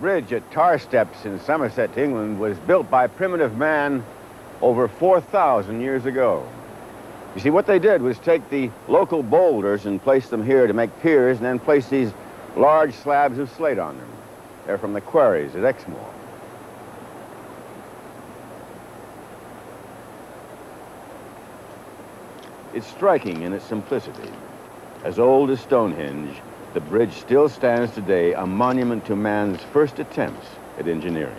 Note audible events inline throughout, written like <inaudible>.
Bridge at Tarr Steps in Somerset, England, was built by primitive man over 4,000 years ago. You see, what they did was take the local boulders and place them here to make piers and then place these large slabs of slate on them. They're from the quarries at Exmoor. It's striking in its simplicity. As old as Stonehenge, the bridge still stands today a monument to man's first attempts at engineering.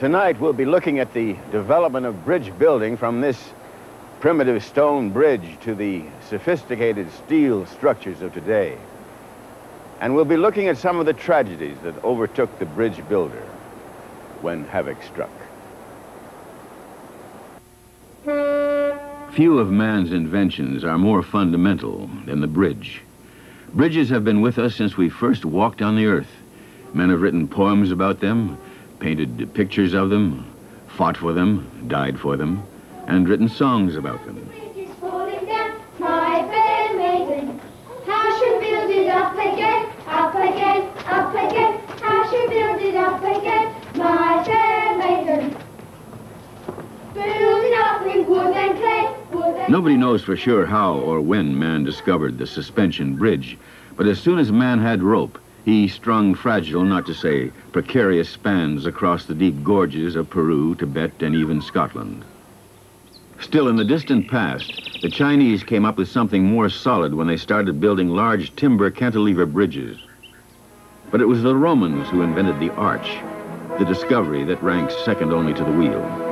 Tonight we'll be looking at the development of bridge building from this primitive stone bridge to the sophisticated steel structures of today. And we'll be looking at some of the tragedies that overtook the bridge builder when havoc struck. Few of man's inventions are more fundamental than the bridge. Bridges have been with us since we first walked on the earth. Men have written poems about them, painted pictures of them, fought for them, died for them, and written songs about them. Knows for sure how or when man discovered the suspension bridge, but as soon as man had rope, he strung fragile, not to say precarious spans across the deep gorges of Peru, Tibet, and even Scotland. Still, in the distant past, the Chinese came up with something more solid when they started building large timber cantilever bridges. But it was the Romans who invented the arch, the discovery that ranks second only to the wheel.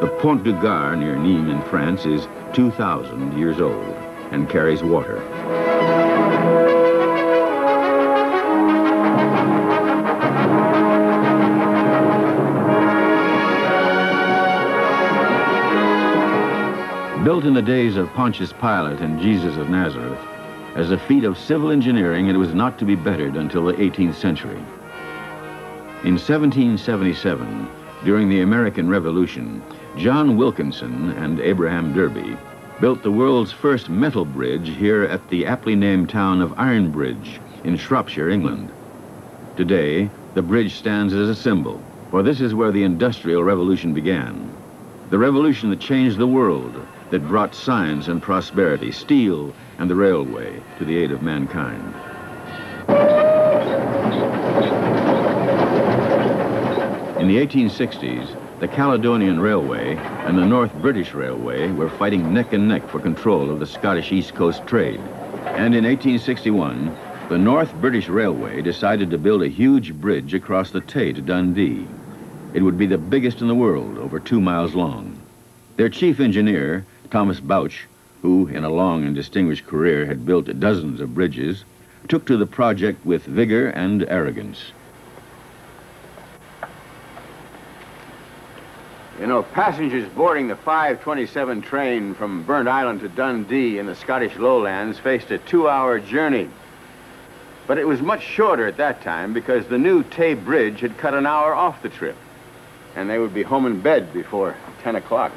The Pont du Gard near Nîmes in France is 2,000 years old and carries water. Built in the days of Pontius Pilate and Jesus of Nazareth, as a feat of civil engineering, it was not to be bettered until the 18th century. In 1777, during the American Revolution, John Wilkinson and Abraham Darby built the world's first metal bridge here at the aptly named town of Ironbridge in Shropshire, England. Today, the bridge stands as a symbol, for this is where the Industrial Revolution began. The revolution that changed the world, that brought science and prosperity, steel and the railway to the aid of mankind. The 1860s, the Caledonian Railway and the North British Railway were fighting neck and neck for control of the Scottish East Coast trade. And in 1861, the North British Railway decided to build a huge bridge across the Tay to Dundee. It would be the biggest in the world, over two miles long. Their chief engineer, Thomas Bouch, who in a long and distinguished career had built dozens of bridges, took to the project with vigor and arrogance. You know, passengers boarding the 527 train from Burntisland to Dundee in the Scottish lowlands faced a two-hour journey. But it was much shorter at that time because the new Tay Bridge had cut an hour off the trip. And they would be home in bed before 10 o'clock.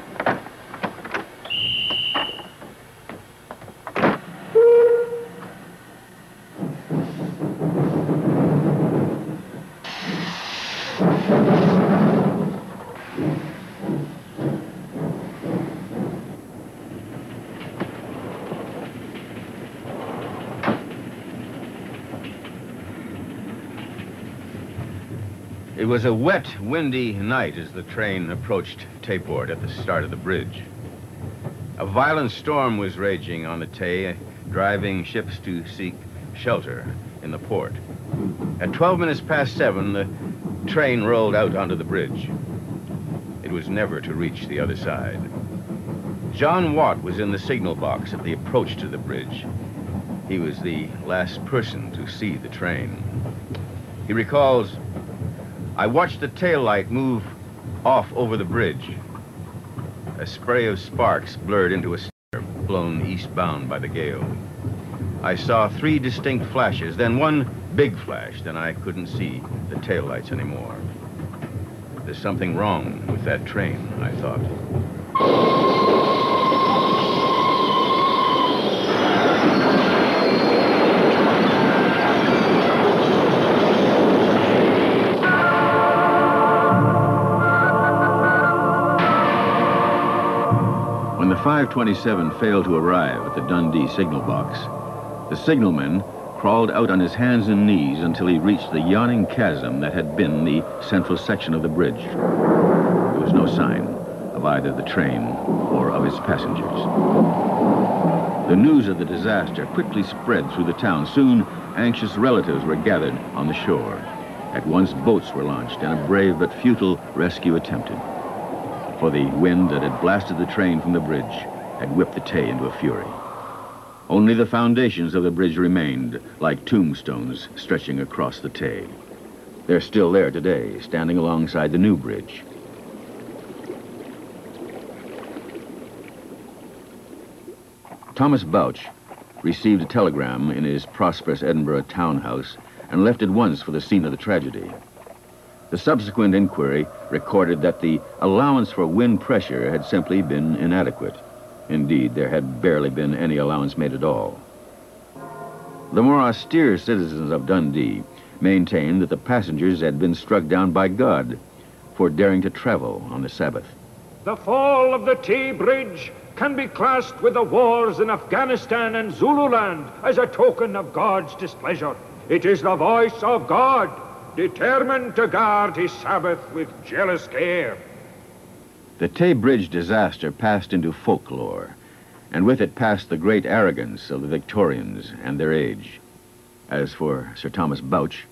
It was a wet, windy night as the train approached Tayport at the start of the bridge. A violent storm was raging on the Tay, driving ships to seek shelter in the port. At 12 minutes past seven, the train rolled out onto the bridge. It was never to reach the other side. John Watt was in the signal box at the approach to the bridge. He was the last person to see the train. He recalls I watched the tail light move off over the bridge. A spray of sparks blurred into a star blown eastbound by the gale. I saw three distinct flashes, then one big flash, then I couldn't see the tail lights anymore. There's something wrong with that train, I thought. 527 failed to arrive at the Dundee signal box, the signalman crawled out on his hands and knees until he reached the yawning chasm that had been the central section of the bridge. There was no sign of either the train or of its passengers. The news of the disaster quickly spread through the town. Soon, anxious relatives were gathered on the shore. At once, boats were launched and a brave but futile rescue attempted. For the wind that had blasted the train from the bridge had whipped the Tay into a fury. Only the foundations of the bridge remained, like tombstones stretching across the Tay. They're still there today, standing alongside the new bridge. Thomas Bouch received a telegram in his prosperous Edinburgh townhouse and left at once for the scene of the tragedy. The subsequent inquiry recorded that the allowance for wind pressure had simply been inadequate. Indeed, there had barely been any allowance made at all. The more austere citizens of Dundee maintained that the passengers had been struck down by God for daring to travel on the Sabbath. The fall of the Tay Bridge can be classed with the wars in Afghanistan and Zululand as a token of God's displeasure. It is the voice of God, determined to guard his Sabbath with jealous care. The Tay Bridge disaster passed into folklore, and with it passed the great arrogance of the Victorians and their age. As for Sir Thomas Bouch,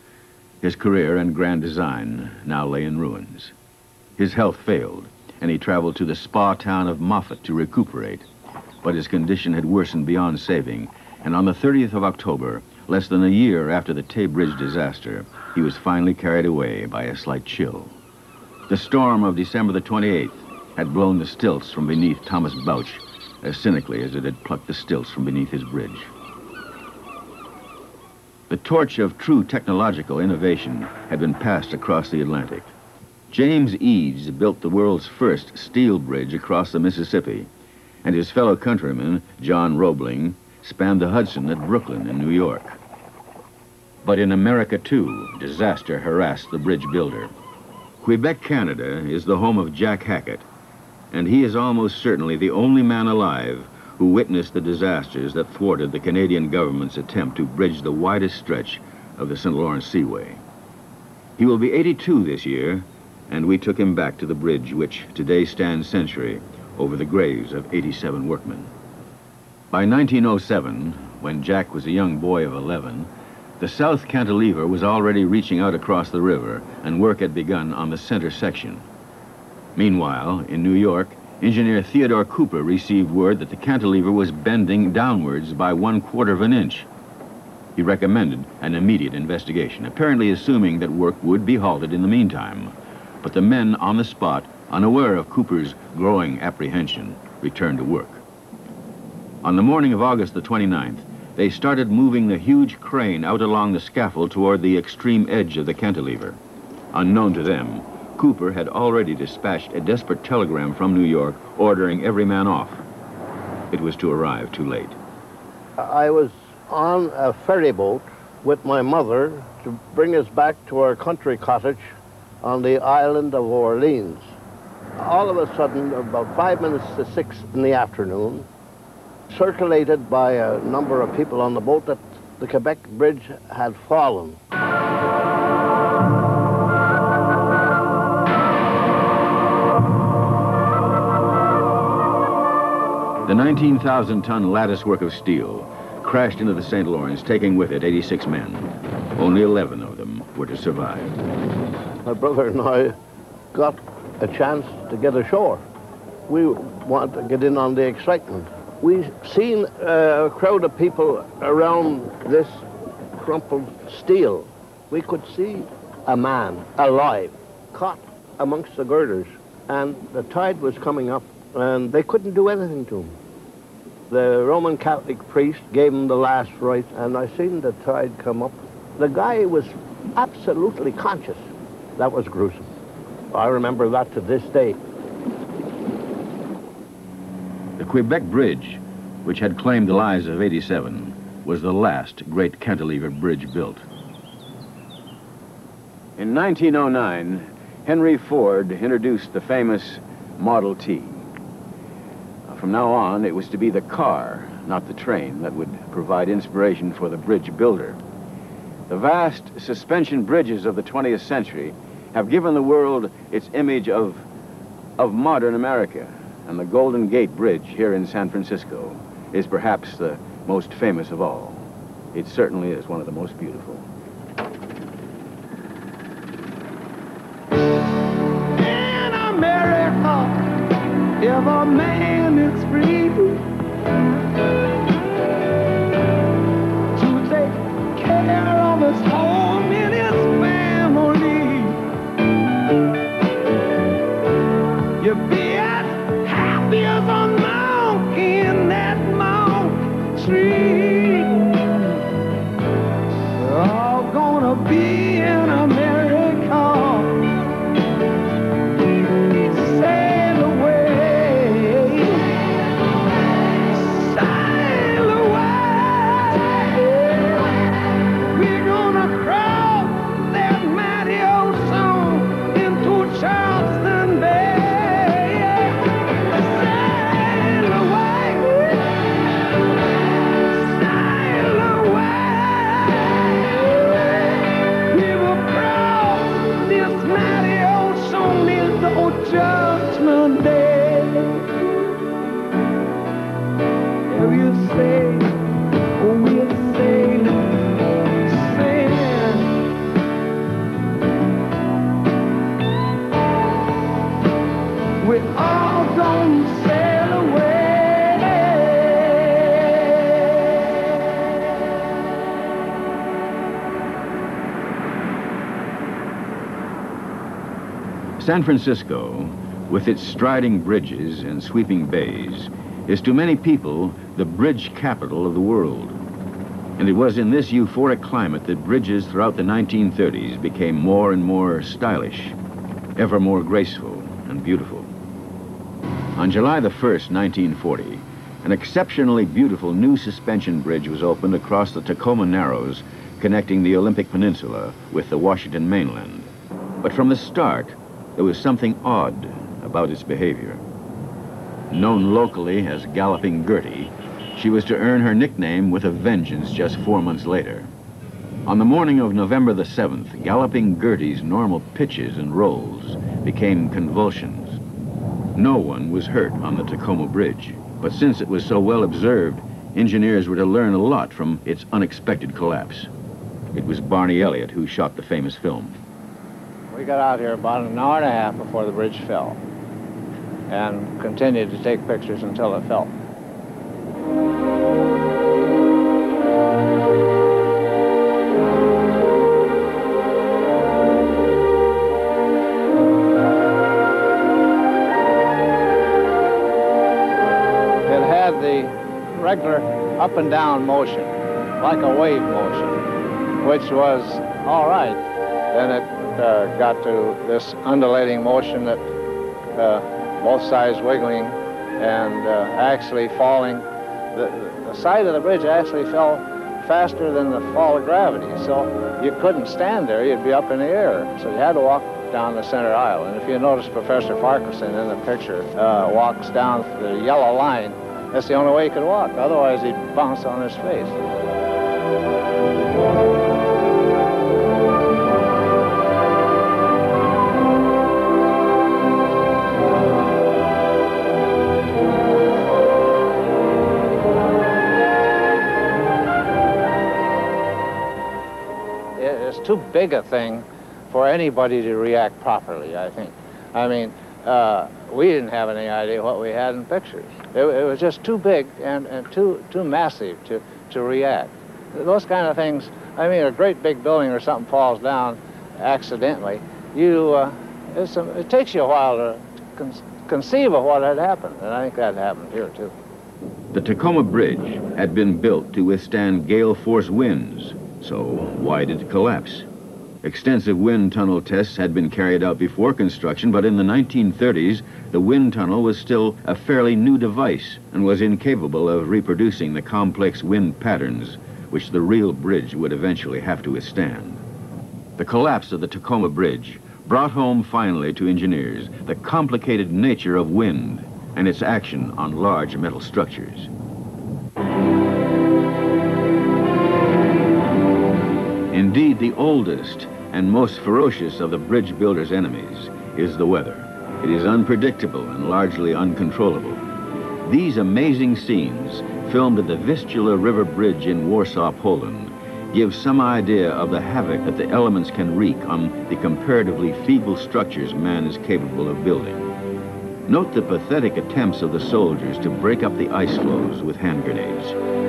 his career and grand design now lay in ruins. His health failed, and he traveled to the spa town of Moffat to recuperate. But his condition had worsened beyond saving, and on the 30th of October, less than a year after the Tay Bridge disaster, he was finally carried away by a slight chill. The storm of December the 28th had blown the stilts from beneath Thomas Bouch as cynically as it had plucked the stilts from beneath his bridge. The torch of true technological innovation had been passed across the Atlantic. James Eads built the world's first steel bridge across the Mississippi, and his fellow countryman, John Roebling, spanned the Hudson at Brooklyn in New York. But in America, too, disaster harassed the bridge builder. Quebec, Canada, is the home of Jack Hackett, and he is almost certainly the only man alive who witnessed the disasters that thwarted the Canadian government's attempt to bridge the widest stretch of the St. Lawrence Seaway. He will be 82 this year, and we took him back to the bridge which today stands sentry over the graves of 87 workmen. By 1907, when Jack was a young boy of 11, the south cantilever was already reaching out across the river, and work had begun on the center section. Meanwhile, in New York, engineer Theodore Cooper received word that the cantilever was bending downwards by one quarter of an inch. He recommended an immediate investigation, apparently assuming that work would be halted in the meantime. But the men on the spot, unaware of Cooper's growing apprehension, returned to work. On the morning of August the 29th, they started moving the huge crane out along the scaffold toward the extreme edge of the cantilever. Unknown to them, Cooper had already dispatched a desperate telegram from New York ordering every man off. It was to arrive too late. I was on a ferry boat with my mother to bring us back to our country cottage on the island of Orleans. All of a sudden, about five minutes to six in the afternoon, circulated by a number of people on the boat that the Quebec Bridge had fallen. The 19,000-ton lattice work of steel crashed into the St. Lawrence, taking with it 86 men. Only 11 of them were to survive. My brother and I got a chance to get ashore. We wanted to get in on the excitement. We seen a crowd of people around this crumpled steel. We could see a man alive, caught amongst the girders, and the tide was coming up, and they couldn't do anything to him. The Roman Catholic priest gave him the last rites, and I seen the tide come up. The guy was absolutely conscious. That was gruesome. I remember that to this day. The Quebec Bridge, which had claimed the lives of 87, was the last great cantilever bridge built. In 1909, Henry Ford introduced the famous Model T. From now on, it was to be the car, not the train, that would provide inspiration for the bridge builder. The vast suspension bridges of the 20th century have given the world its image of, of modern America. And the Golden Gate Bridge here in San Francisco is perhaps the most famous of all. It certainly is one of the most beautiful. In America, if a man is free San Francisco, with its striding bridges and sweeping bays, is to many people the bridge capital of the world. And it was in this euphoric climate that bridges throughout the 1930s became more and more stylish, ever more graceful and beautiful. On July the 1st, 1940, an exceptionally beautiful new suspension bridge was opened across the Tacoma Narrows, connecting the Olympic Peninsula with the Washington mainland. But from the start, there was something odd about its behavior. Known locally as Galloping Gertie, she was to earn her nickname with a vengeance just four months later. On the morning of November the 7th, Galloping Gertie's normal pitches and rolls became convulsions. No one was hurt on the Tacoma Bridge, but since it was so well observed, engineers were to learn a lot from its unexpected collapse. It was Barney Elliott who shot the famous film. We got out here about an hour and a half before the bridge fell and continued to take pictures until it fell. It had the regular up and down motion, like a wave motion, which was all right. Then it uh, got to this undulating motion that uh, both sides wiggling and uh, actually falling. The, the side of the bridge actually fell faster than the fall of gravity, so you couldn't stand there, you'd be up in the air. So you had to walk down the center aisle. And if you notice Professor Farquharson in the picture uh, walks down the yellow line, that's the only way he could walk. Otherwise, he'd bounce on his face. Too big a thing for anybody to react properly, I think. I mean, uh, we didn't have any idea what we had in pictures. It, it was just too big and, and too, too massive to, to react. Those kind of things, I mean, a great big building or something falls down accidentally, you, uh, a, it takes you a while to con- conceive of what had happened, and I think that happened here, too. The Tacoma Bridge had been built to withstand gale force winds, so why did it collapse? Extensive wind tunnel tests had been carried out before construction, but in the 1930s, the wind tunnel was still a fairly new device and was incapable of reproducing the complex wind patterns which the real bridge would eventually have to withstand. The collapse of the Tacoma Bridge brought home finally to engineers the complicated nature of wind and its action on large metal structures. Indeed, the oldest and most ferocious of the bridge builder's enemies is the weather. It is unpredictable and largely uncontrollable. These amazing scenes, filmed at the Vistula River Bridge in Warsaw, Poland, give some idea of the havoc that the elements can wreak on the comparatively feeble structures man is capable of building. Note the pathetic attempts of the soldiers to break up the ice floes with hand grenades.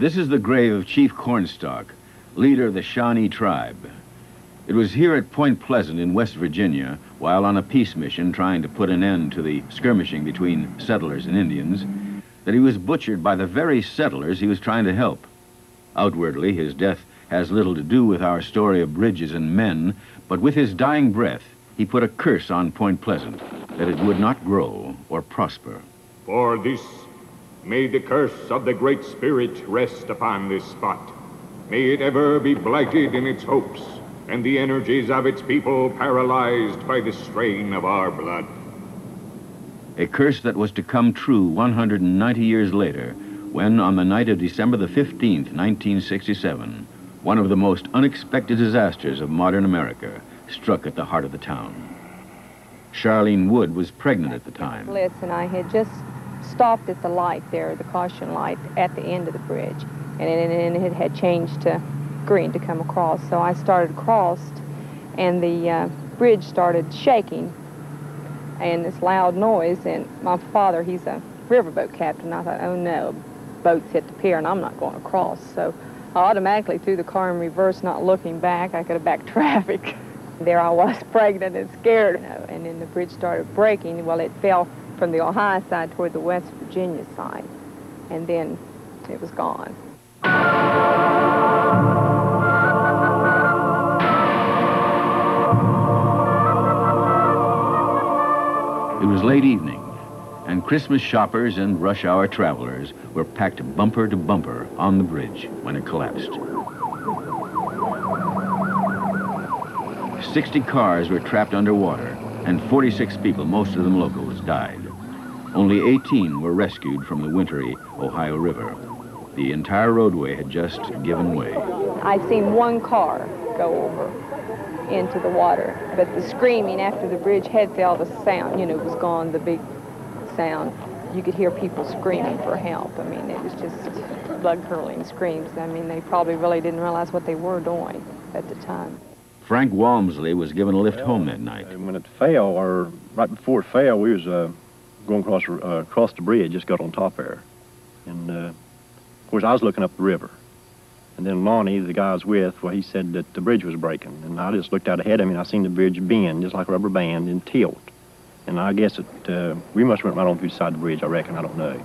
This is the grave of Chief Cornstalk, leader of the Shawnee tribe. It was here at Point Pleasant in West Virginia, while on a peace mission trying to put an end to the skirmishing between settlers and Indians, that he was butchered by the very settlers he was trying to help. Outwardly, his death has little to do with our story of bridges and men, but with his dying breath, he put a curse on Point Pleasant that it would not grow or prosper. For this May the curse of the Great Spirit rest upon this spot. May it ever be blighted in its hopes, and the energies of its people paralyzed by the strain of our blood. A curse that was to come true 190 years later, when, on the night of December the 15th, 1967, one of the most unexpected disasters of modern America struck at the heart of the town. Charlene Wood was pregnant at the time. Bliss and I had just stopped at the light there, the caution light at the end of the bridge, and and it had changed to green to come across. So I started across, and the uh, bridge started shaking, and this loud noise. And my father, he's a riverboat captain. I thought, oh no, boats hit the pier, and I'm not going across. So I automatically threw the car in reverse, not looking back. I could have backed <laughs> traffic. there I was, pregnant and scared. You know, and then the bridge started breaking. Well, it fell from the Ohio side toward the West Virginia side. And then it was gone. It was late evening, and Christmas shoppers and rush hour travelers were packed bumper to bumper on the bridge when it collapsed. 60 cars were trapped underwater, and 46 people, most of them locals, died. Only 18 were rescued from the wintry Ohio River. The entire roadway had just given way. I'd seen one car go over into the water, but the screaming after the bridge had fell, the sound, you know, was gone, the big sound. You could hear people screaming for help. I mean, it was just blood-curdling screams. I mean, they probably really didn't realize what they were doing at the time. Frank Walmsley was given a lift home that night. When it fell, or right before it fell, we was uh, going across uh, across the bridge, just got on top there. And, uh, of course, I was looking up the river. And then Lonnie, the guy I was with, well, he said that the bridge was breaking. And I just looked out ahead of me, and I seen the bridge bend, just like a rubber band, and tilt. And I guess it, uh, we must have went right on through the side of the bridge, I reckon, I don't know.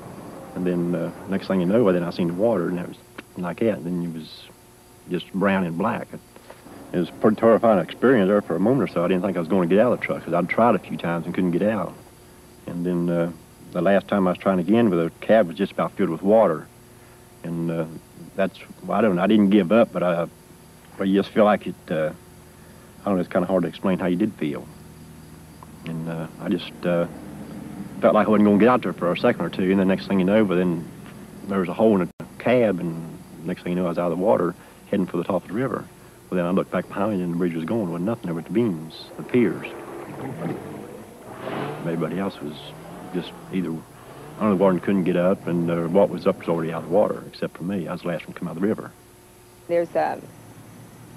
And then uh, next thing you know, well, then I seen the water, and it was like that. And then it was just brown and black. It, it was a pretty terrifying experience there for a moment or so. I didn't think I was going to get out of the truck, because I'd tried a few times and couldn't get out. And then uh, the last time I was trying again, with the cab was just about filled with water. And uh, that's, well, I don't know, I didn't give up, but I, but you just feel like it, uh, I don't know, it's kind of hard to explain how you did feel. And uh, I just uh, felt like I wasn't going to get out there for a second or two, and the next thing you know, but then there was a hole in the cab, and next thing you know, I was out of the water, heading for the top of the river. Well, then I looked back behind me, and the bridge was gone. Was nothing there but the beams, the piers. Everybody else was just either on the water and couldn't get up, and uh, what was up was already out of the water, except for me. I was the last one to come out of the river. There's a,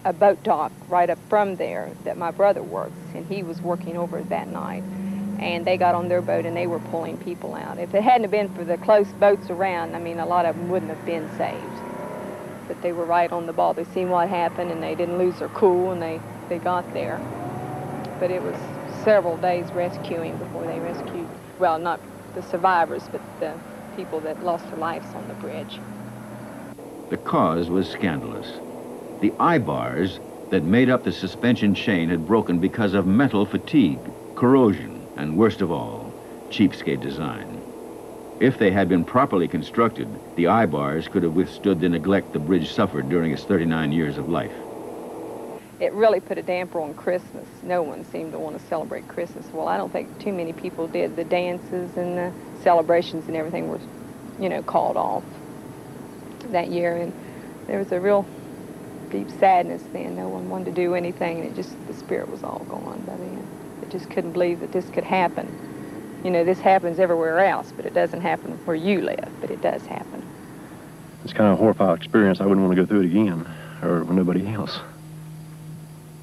a boat dock right up from there that my brother works, and he was working over that night. And they got on their boat and they were pulling people out. If it hadn't been for the close boats around, I mean, a lot of them wouldn't have been saved. But they were right on the ball. They seen what happened and they didn't lose their cool and they, they got there. But it was several days rescuing before they rescued, well, not the survivors, but the people that lost their lives on the bridge. The cause was scandalous. The eye bars that made up the suspension chain had broken because of mental fatigue, corrosion, and worst of all, cheapskate design. If they had been properly constructed, the eye bars could have withstood the neglect the bridge suffered during its 39 years of life. It really put a damper on Christmas. No one seemed to want to celebrate Christmas. Well, I don't think too many people did. The dances and the celebrations and everything were, you know, called off that year. And there was a real deep sadness then. No one wanted to do anything, and it just, the spirit was all gone by then. They just couldn't believe that this could happen. You know, this happens everywhere else, but it doesn't happen where you live, but it does happen. It's kind of a horrifying experience. I wouldn't want to go through it again, or with nobody else.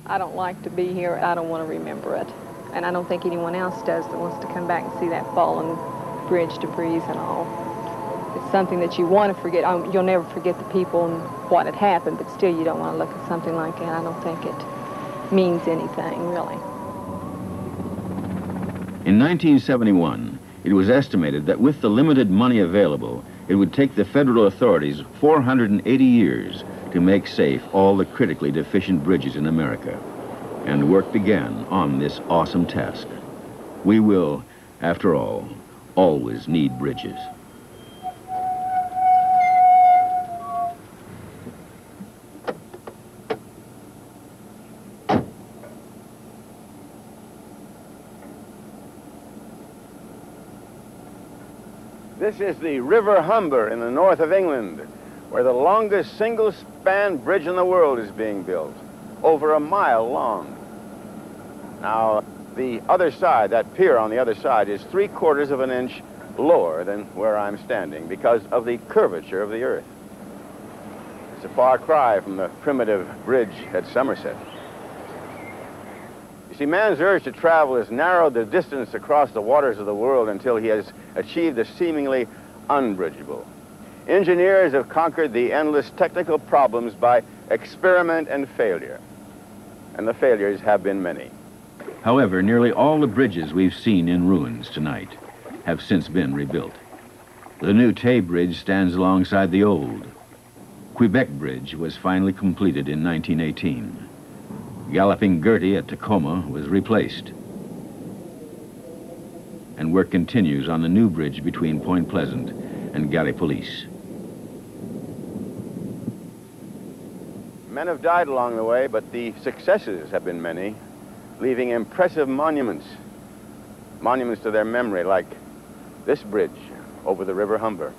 I don't like to be here. I don't want to remember it. And I don't think anyone else does that wants to come back and see that fallen bridge debris and all. It's something that you want to forget. Um, you'll never forget the people and what had happened, but still you don't want to look at something like that. I don't think it means anything, really. In 1971, it was estimated that with the limited money available, it would take the federal authorities 480 years to make safe all the critically deficient bridges in America. And work began on this awesome task. We will, after all, always need bridges. This is the River Humber in the north of England, where the longest single-span bridge in the world is being built, over a mile long. Now, the other side, that pier on the other side, is three quarters of an inch lower than where I'm standing because of the curvature of the earth. It's a far cry from the primitive bridge at Somerset. You see, man's urge to travel has narrowed the distance across the waters of the world until he has achieved the seemingly unbridgeable. Engineers have conquered the endless technical problems by experiment and failure. And the failures have been many. However, nearly all the bridges we've seen in ruins tonight have since been rebuilt. The new Tay Bridge stands alongside the old. Quebec Bridge was finally completed in 1918. Galloping Gertie at Tacoma was replaced. And work continues on the new bridge between Point Pleasant and Gallipolis. Men have died along the way, but the successes have been many, leaving impressive monuments. Monuments to their memory, like this bridge over the River Humber.